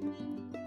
Música